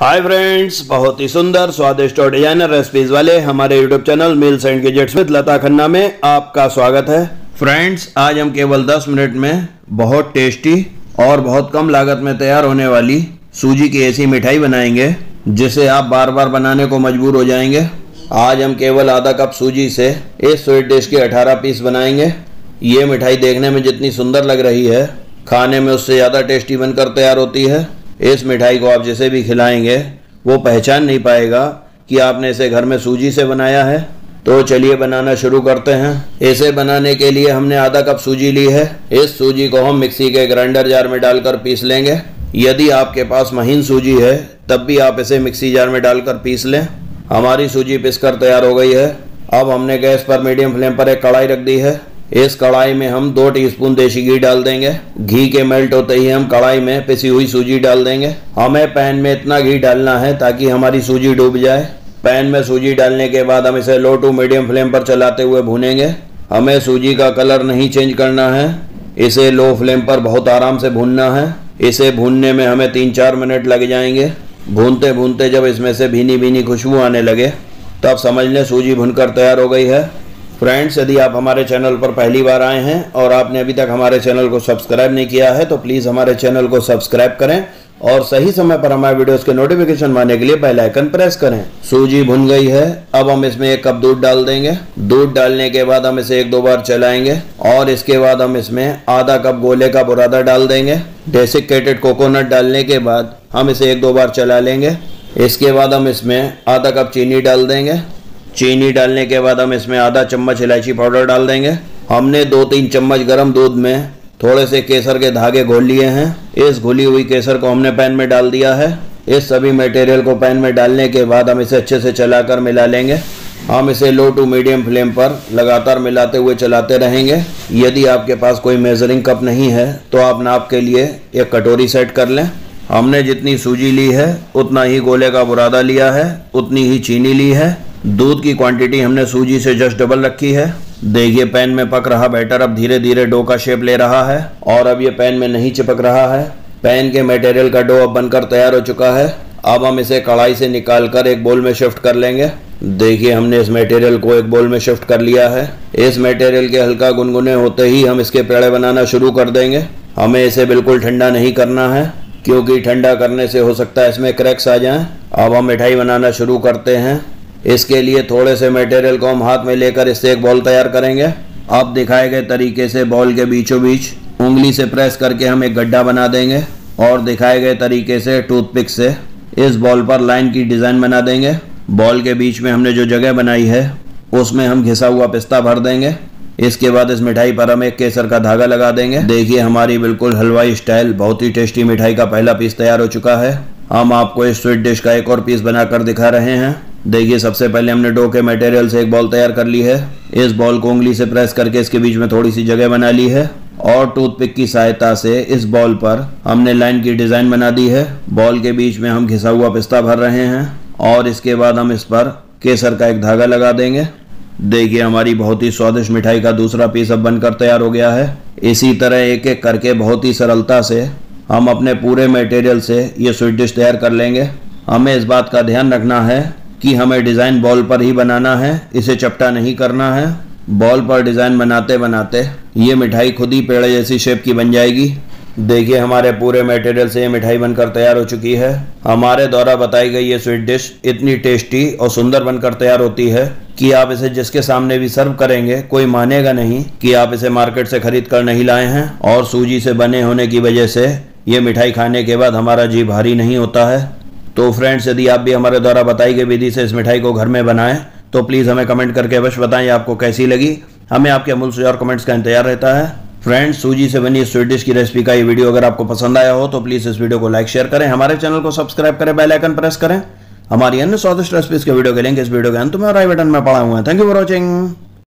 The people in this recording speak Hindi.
हाय फ्रेंड्स बहुत ही सुंदर, स्वादिष्ट और डिज़ाइनर रेसिपीज़ वाले हमारे YouTube channel meals and gadgets with Lata Khanna में आपका स्वागत है। फ्रेंड्स आज हम केवल 10 मिनट में बहुत टेस्टी और बहुत कम लागत में तैयार होने वाली सूजी की ऐसी मिठाई बनाएँगे, जिसे आप बार बार बनाने को मजबूर हो जाएँगे। आज हम केवल आधा कप सूजी से इस स्वीट डिश के 18 पीस बनाएँगे। ये मिठाई देखने में जितनी सुंदर लग रही है, खाने में उससे ज़्यादा टेस्टी बनकर तैयार होती है। इस मिठाई को आप जिसे भी खिलाएँगे, वो पहचान नहीं पाएगा कि आपने इसे घर में सूजी से बनाया है। तो चलिए बनाना शुरू करते हैं। इसे बनाने के लिए हमने आधा कप सूजी ली है। इस सूजी को हम मिक्सी के ग्राइंडर जार में डालकर पीस लेंगे। यदि आपके पास महीन सूजी है, तब भी आप इसे मिक्सी जार में डालकर पीस लें। हमारी सूजी पिसकर तैयार हो गई है। अब हमने गैस पर मीडियम फ्लेम पर एक कढ़ाई रख दी है। इस कढ़ाई में हम दो टीस्पून देसी घी डाल देंगे। घी के मेल्ट होते ही हम कढ़ाई में पिसी हुई सूजी डाल देंगे। हमें पैन में इतना घी डालना है ताकि हमारी सूजी डूब जाए। पैन में सूजी डालने के बाद हम इसे लो टू मीडियम फ्लेम पर चलाते हुए भूनेंगे। हमें सूजी का कलर नहीं चेंज करना है। इसे लो फ्लेम पर बहुत आराम से भूनना है। इसे भूनने में हमें तीन चार मिनट लग जाएँगे। भूनते भूनते जब इसमें से भीनी भीनी खुशबू आने लगे, तब समझ लें सूजी भुनकर तैयार हो गई है। फ्रेंड्स यदि आप हमारे चैनल पर पहली बार आए हैं और आपने अभी तक हमारे चैनल को सब्सक्राइब नहीं किया है तो प्लीज़ हमारे चैनल को सब्सक्राइब करें और सही समय पर हमारे वीडियोस के नोटिफिकेशन पाने के लिए बेल आइकन प्रेस करें। सूजी भुन गई है। अब हम इसमें एक कप दूध डाल देंगे। दूध डालने के बाद हम इसे एक दो बार चलाएँगे और इसके बाद हम इसमें आधा कप गोले का बुरादा डाल देंगे। डेसिकेटेड कोकोनट डालने के बाद हम इसे एक दो बार चला लेंगे। इसके बाद हम इसमें आधा कप चीनी डाल देंगे। चीनी डालने के बाद हम इसमें आधा चम्मच इलायची पाउडर डाल देंगे। हमने दो तीन चम्मच गर्म दूध में थोड़े से केसर के धागे घोल लिए हैं। इस घुली हुई केसर को हमने पैन में डाल दिया है। इस सभी मटेरियल को पैन में डालने के बाद हम इसे अच्छे से चलाकर मिला लेंगे। हम इसे लो टू मीडियम फ्लेम पर लगातार मिलाते हुए चलाते रहेंगे। यदि आपके पास कोई मेजरिंग कप नहीं है तो आप नाप के लिए एक कटोरी सेट कर लें। हमने जितनी सूजी ली है, उतना ही गोले का बुरादा लिया है, उतनी ही चीनी ली है। दूध की क्वांटिटी हमने सूजी से जस्ट डबल रखी है। देखिए पैन में पक रहा बैटर अब धीरे धीरे डो का शेप ले रहा है और अब ये पैन में नहीं चिपक रहा है। पैन के मटेरियल का डो अब बनकर तैयार हो चुका है। अब हम इसे कढ़ाई से निकाल कर एक बोल में शिफ्ट कर लेंगे। देखिए, हमने इस मटेरियल को एक बोल में शिफ्ट कर लिया है। इस मटेरियल के हल्का गुनगुने होते ही हम इसके पेड़े बनाना शुरू कर देंगे। हमें इसे बिल्कुल ठंडा नहीं करना है, क्योंकि ठंडा करने से हो सकता है इसमें क्रैक्स आ जाएँ। अब हम मिठाई बनाना शुरू करते हैं। इसके लिए थोड़े से मटेरियल को हम हाथ में लेकर इससे एक बॉल तैयार करेंगे। अब दिखाए गए तरीके से बॉल के बीचों बीच उंगली से प्रेस करके हम एक गड्ढा बना देंगे और दिखाए गए तरीके से टूथपिक से इस बॉल पर लाइन की डिज़ाइन बना देंगे। बॉल के बीच में हमने जो जगह बनाई है, उसमें हम घिसा हुआ पिस्ता भर देंगे। इसके बाद इस मिठाई पर हम एक केसर का धागा लगा देंगे। देखिए, हमारी बिल्कुल हलवाई स्टाइल बहुत ही टेस्टी मिठाई का पहला पीस तैयार हो चुका है। हम आपको इस स्वीट डिश का एक और पीस बनाकर दिखा रहे हैं। देखिए, सबसे पहले हमने डो के मटेरियल से एक बॉल तैयार कर ली है। इस बॉल को उंगली से प्रेस करके इसके बीच में थोड़ी सी जगह बना ली है और टूथपिक की सहायता से इस बॉल पर हमने लाइन की डिज़ाइन बना दी है। बॉल के बीच में हम घिसा हुआ पिस्ता भर रहे हैं और इसके बाद हम इस पर केसर का एक धागा लगा देंगे। देखिए, हमारी बहुत ही स्वादिष्ट मिठाई का दूसरा पीस अब बनकर तैयार हो गया है। इसी तरह एक एक करके बहुत ही सरलता से हम अपने पूरे मटेरियल से ये स्वीट डिश तैयार कर लेंगे। हमें इस बात का ध्यान रखना है कि हमें डिज़ाइन बॉल पर ही बनाना है, इसे चपटा नहीं करना है। बॉल पर डिज़ाइन बनाते बनाते ये मिठाई खुद ही पेड़ जैसी शेप की बन जाएगी। देखिए हमारे पूरे मटेरियल से ये मिठाई बनकर तैयार हो चुकी है। हमारे द्वारा बताई गई ये स्वीट डिश इतनी टेस्टी और सुंदर बनकर तैयार होती है कि आप इसे जिसके सामने भी सर्व करेंगे, कोई मानेगा नहीं कि आप इसे मार्केट से खरीद कर नहीं लाए हैं। और सूजी से बने होने की वजह से ये मिठाई खाने के बाद हमारा जी भारी नहीं होता है। तो फ्रेंड्स यदि आप भी हमारे द्वारा बताई गई विधि से इस मिठाई को घर में बनाएँ तो प्लीज़ हमें कमेंट करके अवश्य बताएँ, आपको कैसी लगी। हमें आपके अमूल से और कमेंट्स का इंतज़ार रहता है। फ्रेंड्स सूजी से बनी स्वीट डिश की रेसिपी का ये वीडियो अगर आपको पसंद आया हो तो प्लीज़ इस वीडियो को लाइक शेयर करें। हमारे चैनल को सब्सक्राइब करें बेल आइकन प्रेस करें। हमारी अन्य स्वादिष्ट रेसिपीज़ के वीडियो के लिंक इस वीडियो के अंत में और आई बटन में पड़ा हुआ है। Thank you for watching